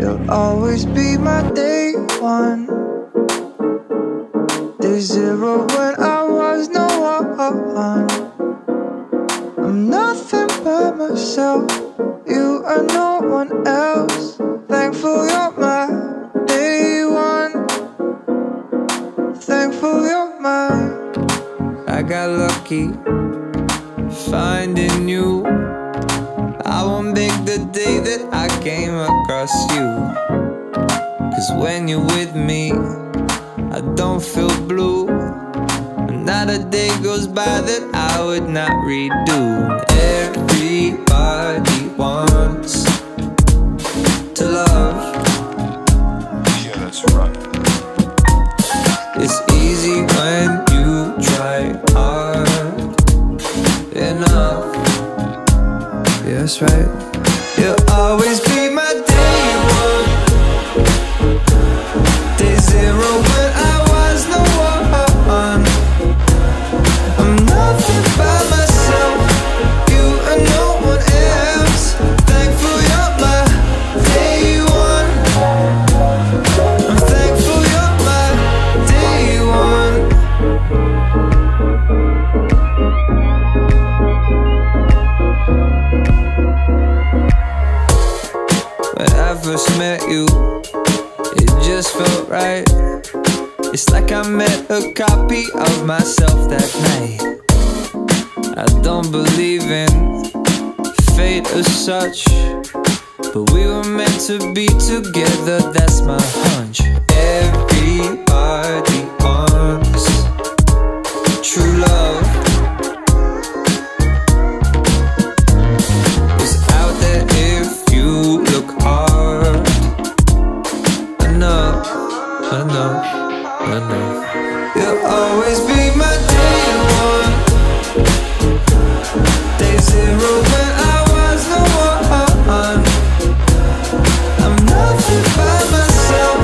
You'll always be my day one. Day zero when I was no one. I'm nothing but myself. You are no one else. Thankful you're my day one. Thankful you're mine. I got lucky finding you. I won't make the day that I came across you. Cause when you're with me, I don't feel blue. And not a day goes by that I would not redo. Everybody wants to love. Yeah, that's right. That's right. It's like I met a copy of myself that night. I don't believe in fate as such, but we were meant to be together, that's my hunch. Everybody wants true love. Is out there if you look hard enough, enough, enough. You'll always be my day one, day zero when I was no one. I'm nothing by myself,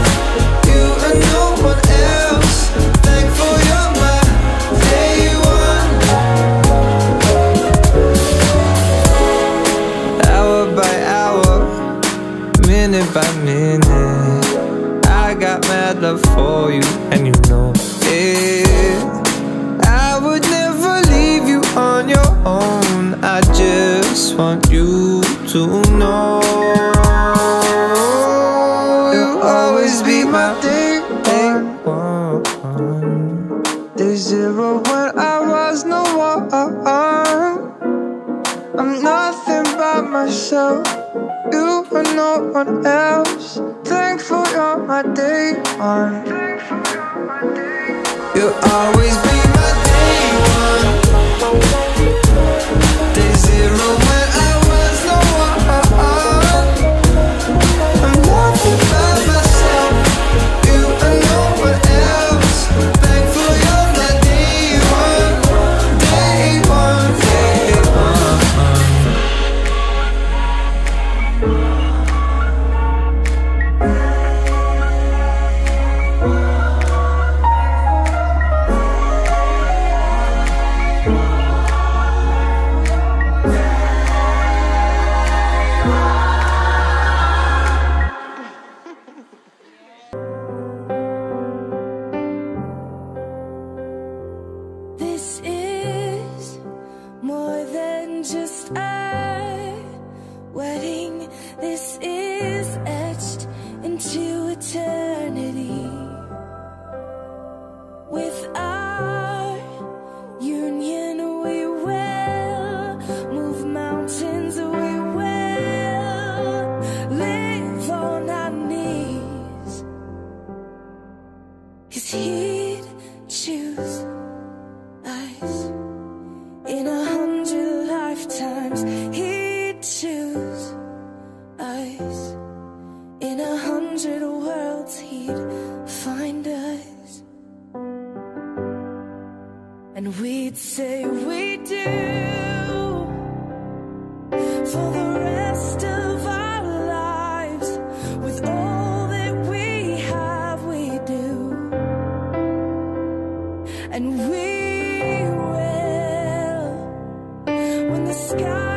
you and no one else. Thankful you're my day one. Hour by hour, minute by minute. Got mad love for you, and you know it. I would never leave you on your own. I just want you to know you'll always be my day one. Day zero when I was no one. I'm nothing by myself. You and no one else. Thankful you're my day one. You'll always be my day one. Day zero than And we will when the sky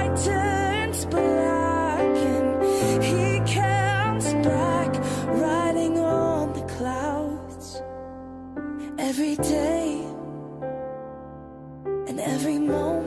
every moment,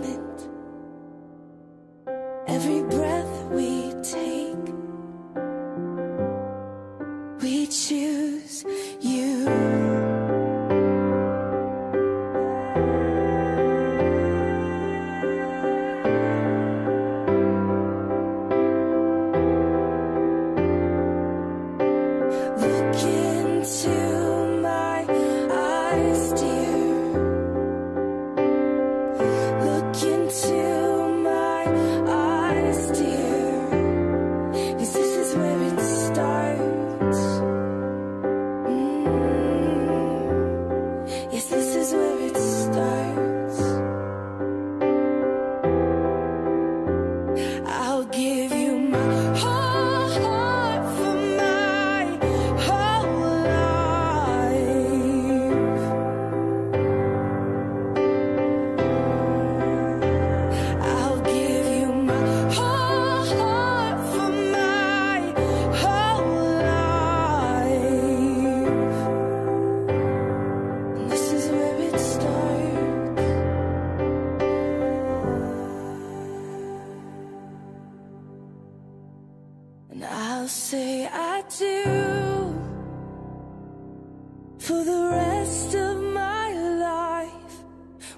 for the rest of my life.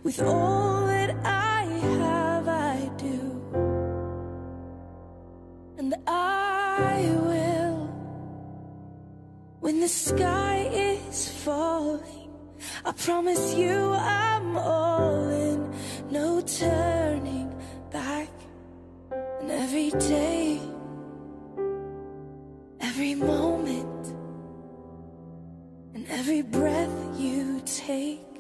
With all that I have, I do. And I will when the sky is falling. I promise you I'm all in, no turning back. And every day every moment every breath you take.